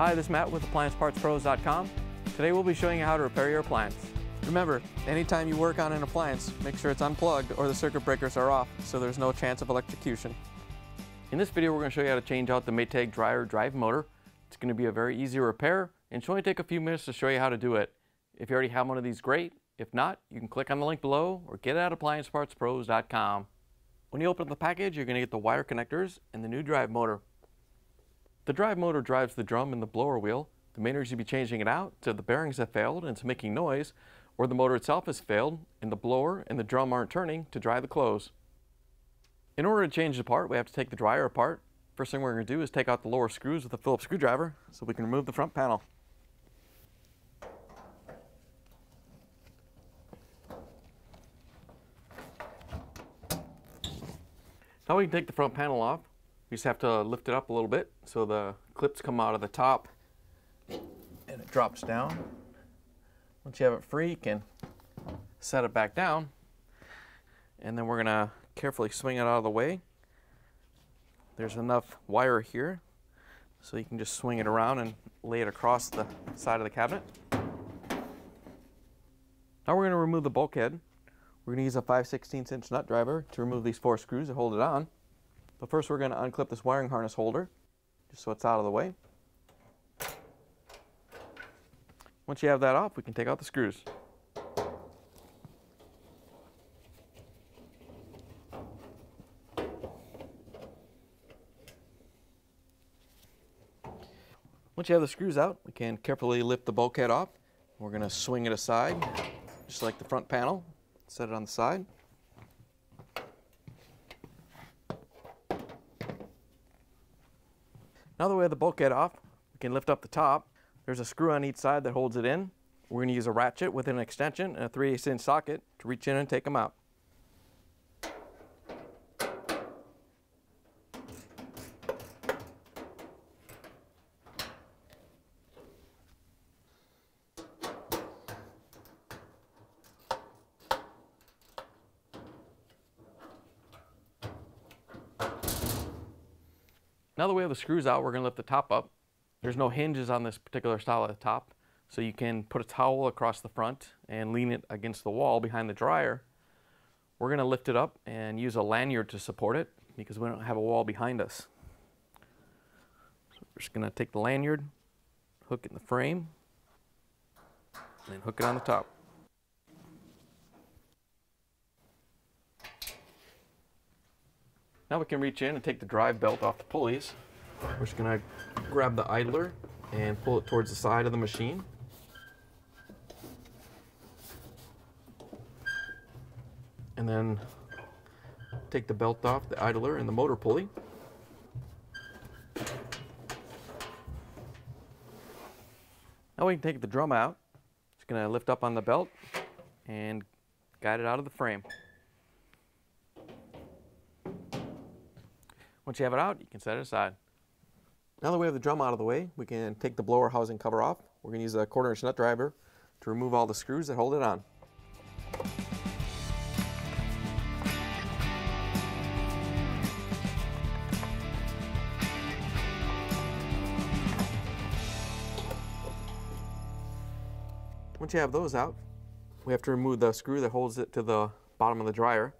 Hi, this is Matt with AppliancePartsPros.com. Today we'll be showing you how to repair your appliance. Remember, anytime you work on an appliance, make sure it's unplugged or the circuit breakers are off so there's no chance of electrocution. In this video, we're going to show you how to change out the Maytag dryer drive motor. It's going to be a very easy repair and should only take a few minutes to show you how to do it. If you already have one of these, great. If not, you can click on the link below or get it at AppliancePartsPros.com. When you open up the package, you're going to get the wire connectors and the new drive motor. The drive motor drives the drum and the blower wheel. The main reason you'd be changing it out so the bearings have failed and it's making noise, or the motor itself has failed and the blower and the drum aren't turning to dry the clothes. In order to change the part, we have to take the dryer apart. First thing we're going to do is take out the lower screws with a Phillips screwdriver so we can remove the front panel. Now we can take the front panel off. We just have to lift it up a little bit so the clips come out of the top and it drops down. Once you have it free, you can set it back down and then we're gonna carefully swing it out of the way. There's enough wire here so you can just swing it around and lay it across the side of the cabinet. Now we're gonna remove the bulkhead. We're gonna use a 5 16 inch nut driver to remove these four screws that hold it on. But first we're going to unclip this wiring harness holder, just so it's out of the way. Once you have that off, we can take out the screws. Once you have the screws out, we can carefully lift the bulkhead off. We're going to swing it aside, just like the front panel. Set it on the side. Now that we have the bulkhead off, we can lift up the top. There's a screw on each side that holds it in. We're going to use a ratchet with an extension and a 3 8 inch socket to reach in and take them out. The screws out, we're going to lift the top up. There's no hinges on this particular style the top, so you can put a towel across the front and lean it against the wall behind the dryer. We're going to lift it up and use a lanyard to support it because we don't have a wall behind us. So we're just going to take the lanyard, hook it in the frame, and then hook it on the top. Now we can reach in and take the drive belt off the pulleys. We're just gonna grab the idler and pull it towards the side of the machine. And then take the belt off the idler and the motor pulley. Now we can take the drum out. Just gonna lift up on the belt and guide it out of the frame. Once you have it out, you can set it aside. Now that we have the drum out of the way, we can take the blower housing cover off. We're going to use a quarter inch nut driver to remove all the screws that hold it on. Once you have those out, we have to remove the screw that holds it to the bottom of the dryer.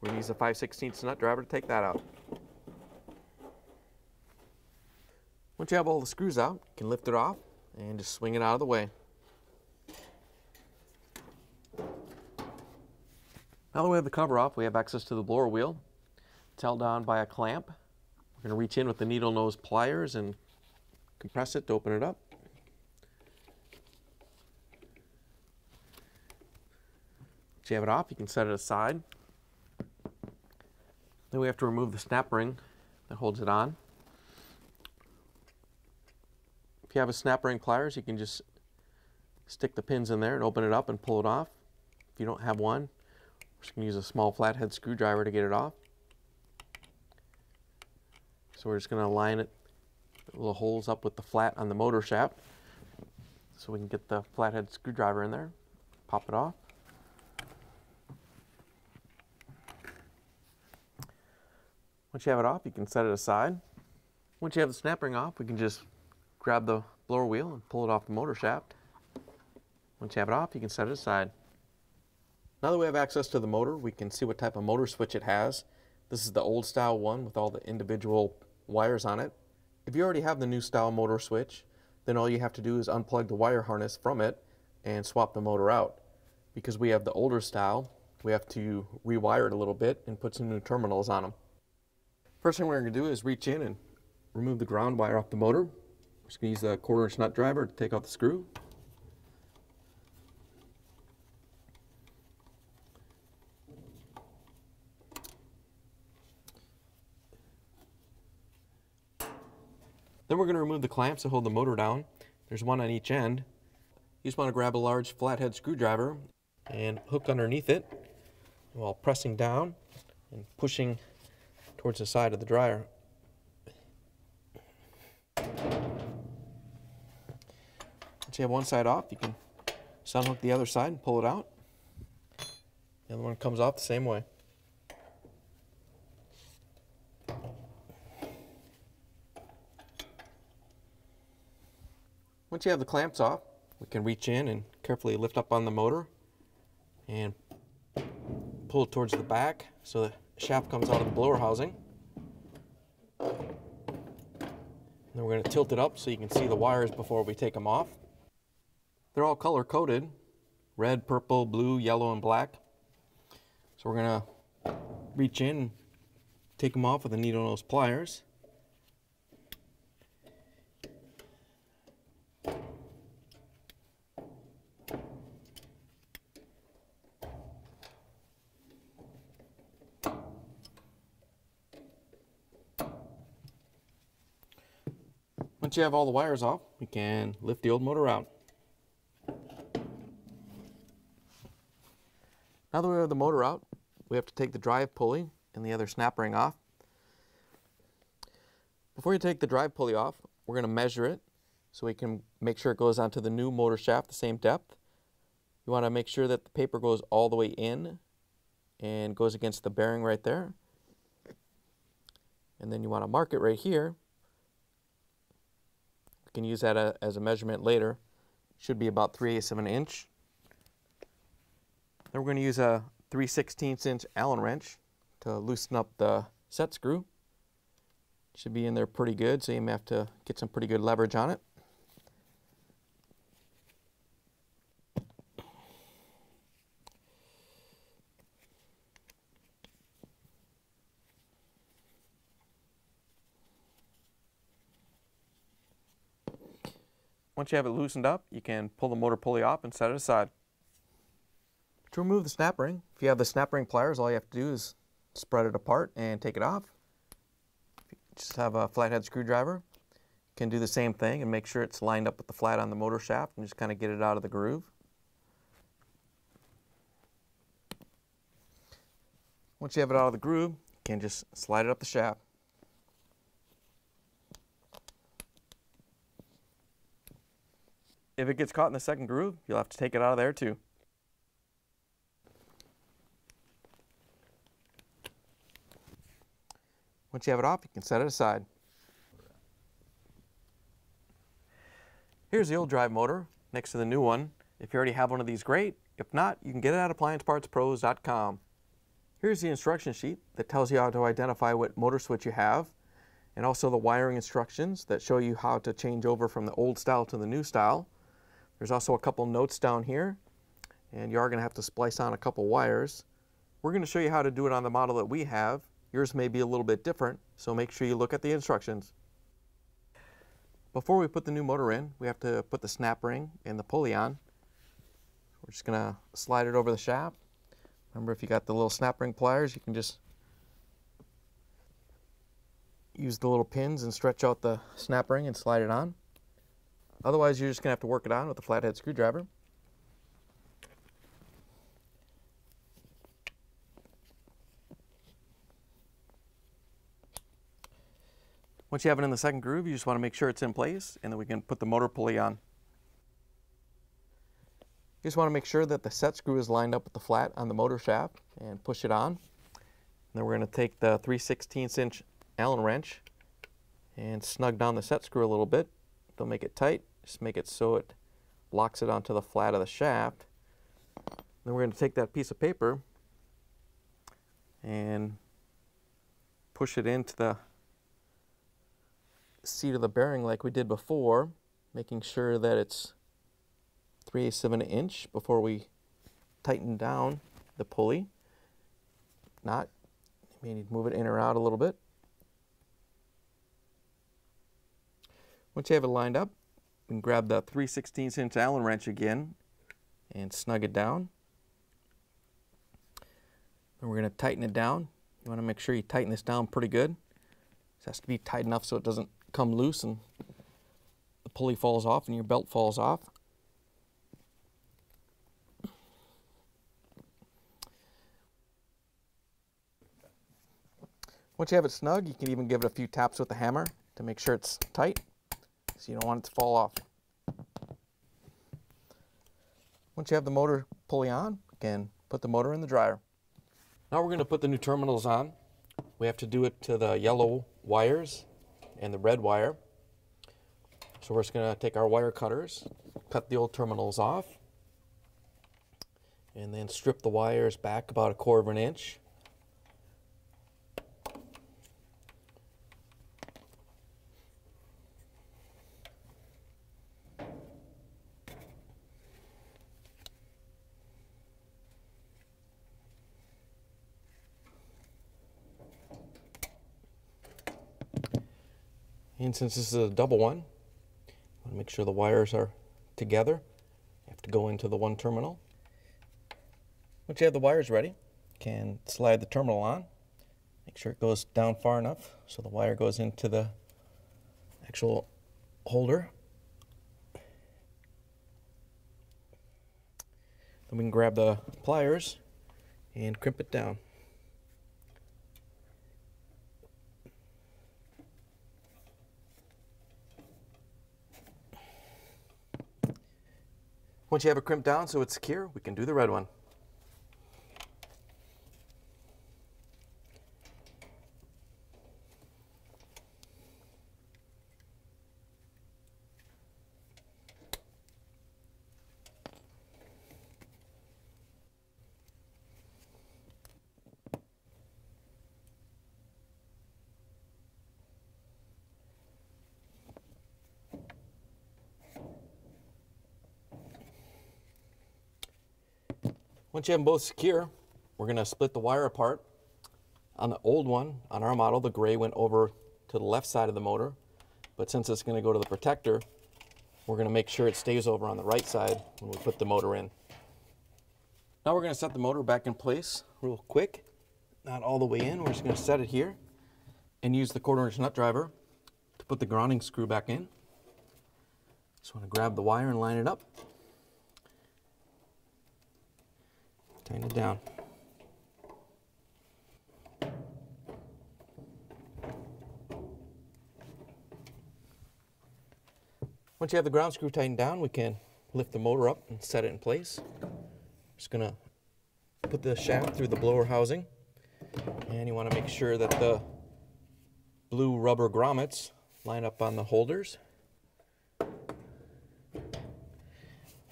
We're going to use a 5 16 nut driver to take that out. Once you have all the screws out, you can lift it off and just swing it out of the way. Now that we have the cover off, we have access to the blower wheel. It's held down by a clamp. We're going to reach in with the needle nose pliers and compress it to open it up. Once you have it off, you can set it aside. Then we have to remove the snap ring that holds it on. You have a snap ring pliers, you can just stick the pins in there and open it up and pull it off. If you don't have one, we're just going to use a small flathead screwdriver to get it off. So we're just going to line it, little holes up with the flat on the motor shaft so we can get the flathead screwdriver in there, pop it off. Once you have it off, you can set it aside. Once you have the snap ring off, we can just grab the blower wheel and pull it off the motor shaft. Once you have it off, you can set it aside. Now that we have access to the motor, we can see what type of motor switch it has. This is the old style one with all the individual wires on it. If you already have the new style motor switch, then all you have to do is unplug the wire harness from it and swap the motor out. Because we have the older style, we have to rewire it a little bit and put some new terminals on them. First thing we're going to do is reach in and remove the ground wire off the motor. We're just going to use a quarter inch nut driver to take off the screw. Then we're going to remove the clamps that hold the motor down. There's one on each end. You just want to grab a large flathead screwdriver and hook underneath it while pressing down and pushing towards the side of the dryer. Once you have one side off, you can just unhook the other side and pull it out. The other one comes off the same way. Once you have the clamps off, we can reach in and carefully lift up on the motor and pull it towards the back so the shaft comes out of the blower housing. And then we're going to tilt it up so you can see the wires before we take them off. They're all color coded, red, purple, blue, yellow, and black. So we're to reach in, and take them off with a needle nose pliers. Once you have all the wires off, we can lift the old motor out. Now that we have the motor out, we have to take the drive pulley and the other snap ring off. Before you take the drive pulley off, we're going to measure it so we can make sure it goes onto the new motor shaft the same depth. You want to make sure that the paper goes all the way in and goes against the bearing right there. And then you want to mark it right here You can use that a, as a measurement later. Should be about 3 eighths of an inch. Then we're going to use a 3 16 inch Allen wrench to loosen up the set screw. Should be in there pretty good, so you may have to get some pretty good leverage on it. Once you have it loosened up, you can pull the motor pulley off and set it aside. To remove the snap ring, if you have the snap ring pliers, all you have to do is spread it apart and take it off. If you just have a flathead screwdriver, can do the same thing and make sure it's lined up with the flat on the motor shaft and just kind of get it out of the groove. Once you have it out of the groove, you can just slide it up the shaft. If it gets caught in the second groove, you'll have to take it out of there too. Once you have it off, you can set it aside. Here's the old drive motor next to the new one. If you already have one of these, great. If not, you can get it at appliancepartspros.com. Here's the instruction sheet that tells you how to identify what motor switch you have and also the wiring instructions that show you how to change over from the old style to the new style. There's also a couple notes down here, and you are going to have to splice on a couple wires. We're going to show you how to do it on the model that we have. Yours may be a little bit different, so make sure you look at the instructions. Before we put the new motor in, we have to put the snap ring and the pulley on. We're just going to slide it over the shaft. Remember, if you got the little snap ring pliers, you can just use the little pins and stretch out the snap ring and slide it on. Otherwise, you're just going to have to work it on with a flathead screwdriver. Once you have it in the second groove, you just want to make sure it's in place, and then we can put the motor pulley on. You just want to make sure that the set screw is lined up with the flat on the motor shaft and push it on. And then we're going to take the 3 16 inch Allen wrench and snug down the set screw a little bit. Don't make it tight. Just make it so it locks it onto the flat of the shaft. Then we're going to take that piece of paper and push it into the seat of the bearing like we did before, making sure that it's 3 eighths of an inch before we tighten down the pulley. Not, you may need to move it in or out a little bit. Once you have it lined up, you can grab the 3 16 inch Allen wrench again and snug it down. Then we're going to tighten it down. You want to make sure you tighten this down pretty good. This has to be tight enough so it doesn't come loose and the pulley falls off and your belt falls off. Once you have it snug, you can even give it a few taps with the hammer to make sure it's tight so you don't want it to fall off. Once you have the motor pulley on, again, put the motor in the dryer. Now we're going to put the new terminals on. We have to do it to the yellow wires and the red wire. So we're just going to take our wire cutters, cut the old terminals off, and then strip the wires back about a quarter of an inch. And since this is a double one, I want to make sure the wires are together. You have to go into the one terminal. Once you have the wires ready, you can slide the terminal on. Make sure it goes down far enough so the wire goes into the actual holder. Then we can grab the pliers and crimp it down. Once you have it crimped down so it's secure, we can do the red one. Once you have them both secure, we're going to split the wire apart. On the old one, on our model, the gray went over to the left side of the motor. But since it's going to go to the protector, we're going to make sure it stays over on the right side when we put the motor in. Now we're going to set the motor back in place real quick. Not all the way in, we're just going to set it here and use the quarter inch nut driver to put the grounding screw back in. Just want to grab the wire and line it up. Tighten it down. Once you have the ground screw tightened down, we can lift the motor up and set it in place. Just gonna put the shaft through the blower housing. And you wanna make sure that the blue rubber grommets line up on the holders.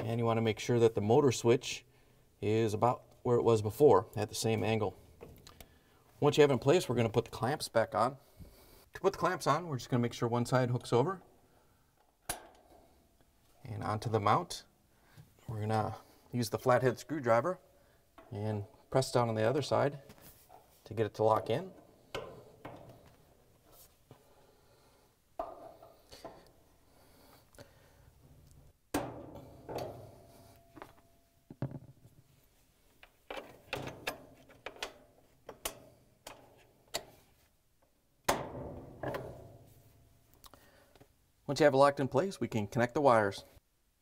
And you wanna make sure that the motor switch is about where it was before at the same angle. Once you have it in place, we're going to put the clamps back on. To put the clamps on, we're just going to make sure one side hooks over and onto the mount. We're going to use the flathead screwdriver and press down on the other side to get it to lock in. Once you have it locked in place, we can connect the wires.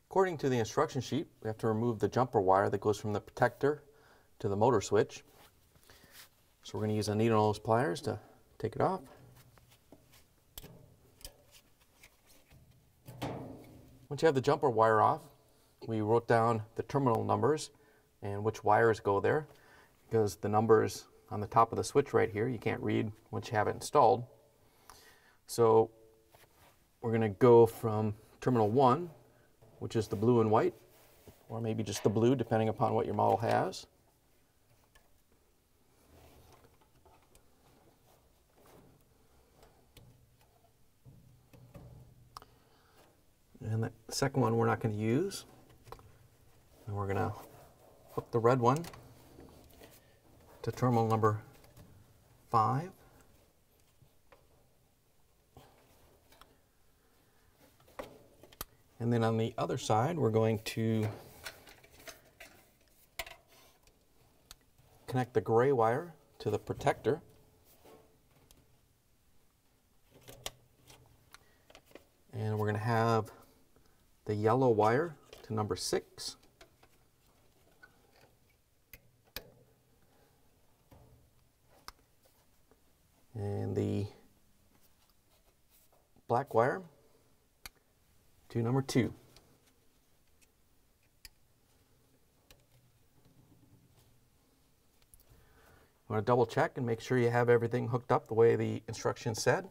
According to the instruction sheet, we have to remove the jumper wire that goes from the protector to the motor switch. So we're going to use a needle nose pliers to take it off. Once you have the jumper wire off, we wrote down the terminal numbers and which wires go there because the numbers on the top of the switch right here you can't read once you have it installed. So we're going to go from terminal 1 which is the blue and white, or maybe just the blue, depending upon what your model has. And the second one we're not going to use. And we're going to hook the red one to terminal number 5. And then on the other side, we're going to connect the gray wire to the protector. And we're going to have the yellow wire to number 6. And the black wire to number two. You want to double check and make sure you have everything hooked up the way the instructions said.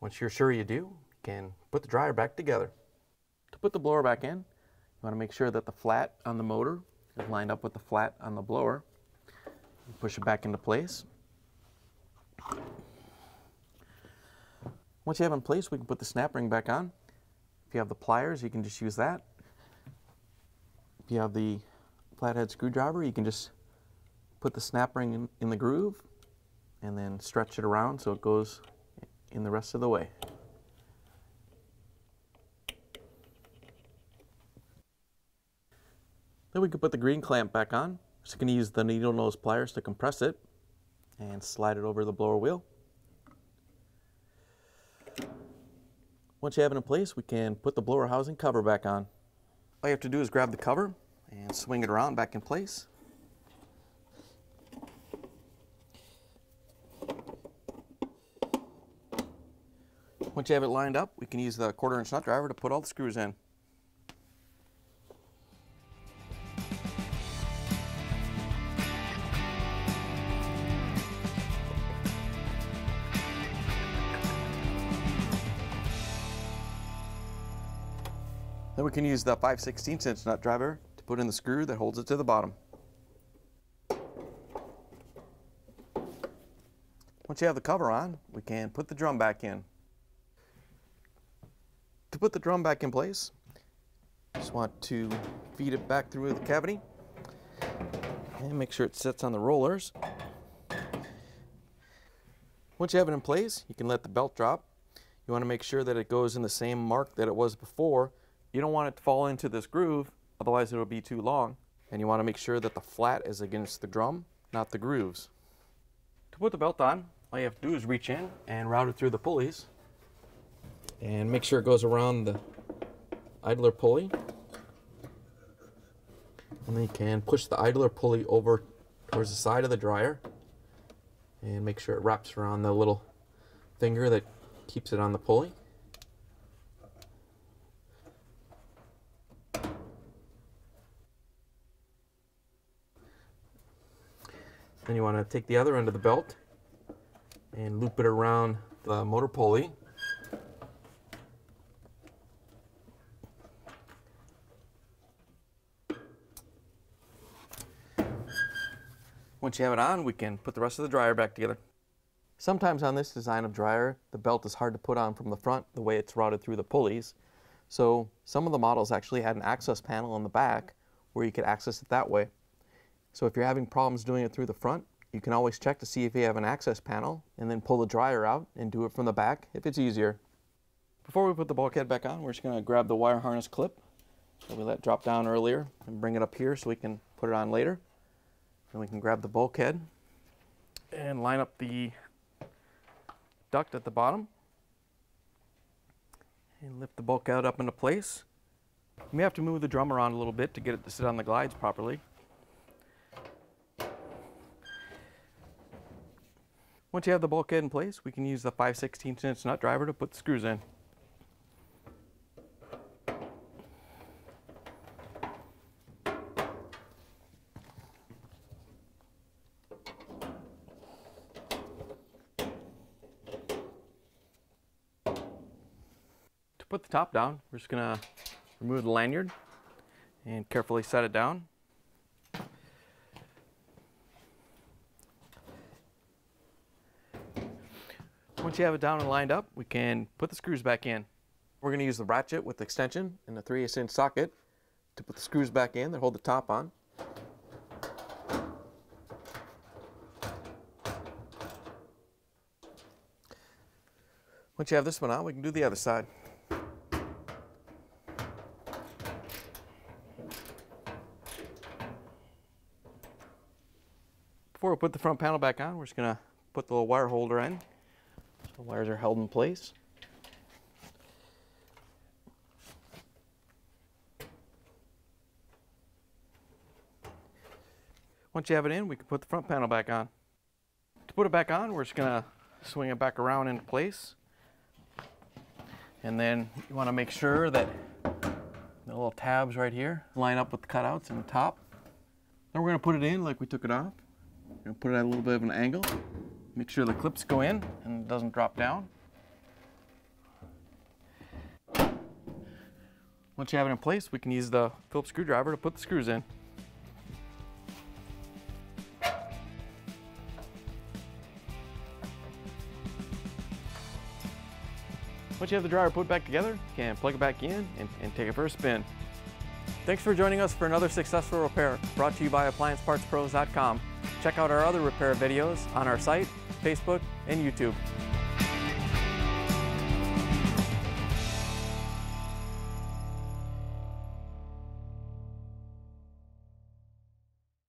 Once you're sure you do, you can put the dryer back together. To put the blower back in, you want to make sure that the flat on the motor is lined up with the flat on the blower. Push it back into place. Once you have it in place, we can put the snap ring back on. If you have the pliers, you can just use that. If you have the flathead screwdriver, you can just put the snap ring in, in the groove and then stretch it around so it goes in the rest of the way. Then we can put the green clamp back on. Just going to use the needle nose pliers to compress it and slide it over the blower wheel. Once you have it in place, we can put the blower housing cover back on. All you have to do is grab the cover and swing it around back in place. Once you have it lined up, we can use the quarter inch nut driver to put all the screws in. Then we can use the 5 16 inch nut driver to put in the screw that holds it to the bottom. Once you have the cover on, we can put the drum back in. To put the drum back in place, just want to feed it back through the cavity and make sure it sits on the rollers. Once you have it in place, you can let the belt drop. You want to make sure that it goes in the same mark that it was before you don't want it to fall into this groove, otherwise it'll be too long. And you want to make sure that the flat is against the drum, not the grooves. To put the belt on, all you have to do is reach in and route it through the pulleys. And make sure it goes around the idler pulley. And then you can push the idler pulley over towards the side of the dryer. And make sure it wraps around the little finger that keeps it on the pulley. Then you want to take the other end of the belt and loop it around the motor pulley. Once you have it on, we can put the rest of the dryer back together. Sometimes on this design of dryer, the belt is hard to put on from the front the way it's routed through the pulleys. So some of the models actually had an access panel on the back where you could access it that way. So if you're having problems doing it through the front, you can always check to see if you have an access panel and then pull the dryer out and do it from the back if it's easier. Before we put the bulkhead back on, we're just going to grab the wire harness clip that we let drop down earlier and bring it up here so we can put it on later. Then we can grab the bulkhead and line up the duct at the bottom and lift the bulkhead up into place. You may have to move the drum around a little bit to get it to sit on the glides properly. Once you have the bulkhead in place, we can use the 5 16 inch nut driver to put the screws in. To put the top down, we're just going to remove the lanyard and carefully set it down. Once you have it down and lined up, we can put the screws back in. We're going to use the ratchet with the extension and the 3 8 inch socket to put the screws back in that hold the top on. Once you have this one out, we can do the other side. Before we put the front panel back on, we're just going to put the little wire holder in. The wires are held in place. Once you have it in, we can put the front panel back on. To put it back on, we're just going to swing it back around into place. And then you want to make sure that the little tabs right here line up with the cutouts in the top. Then we're going to put it in like we took it off. We're to put it at a little bit of an angle. Make sure the clips go in and it doesn't drop down. Once you have it in place, we can use the Phillips screwdriver to put the screws in. Once you have the dryer put back together, you can plug it back in and, and take it for a spin. Thanks for joining us for another successful repair brought to you by AppliancePartsPros.com. Check out our other repair videos on our site, Facebook, and YouTube.